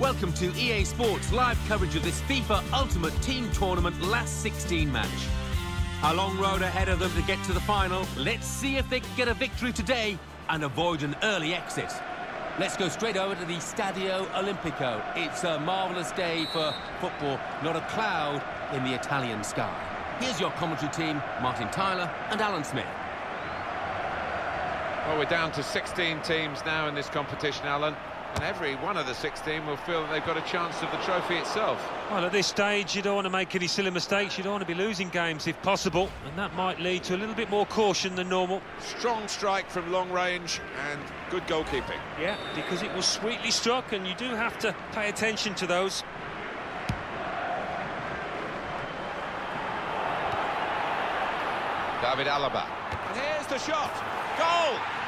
welcome to EA Sports live coverage of this FIFA Ultimate Team Tournament last 16 match. A long road ahead of them to get to the final. Let's see if they can get a victory today and avoid an early exit. Let's go straight over to the Stadio Olimpico. It's a marvellous day for football, not a cloud in the Italian sky. Here's your commentary team, Martin Tyler and Alan Smith. Well, we're down to 16 teams now in this competition, Alan. And every one of the 16 will feel that they've got a chance of the trophy itself. Well, at this stage, you don't want to make any silly mistakes. You don't want to be losing games if possible. And that might lead to a little bit more caution than normal. Strong strike from long range and good goalkeeping. Yeah, because it was sweetly struck, and you do have to pay attention to those. David Alaba. And here's the shot. Goal!